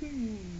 Hmm.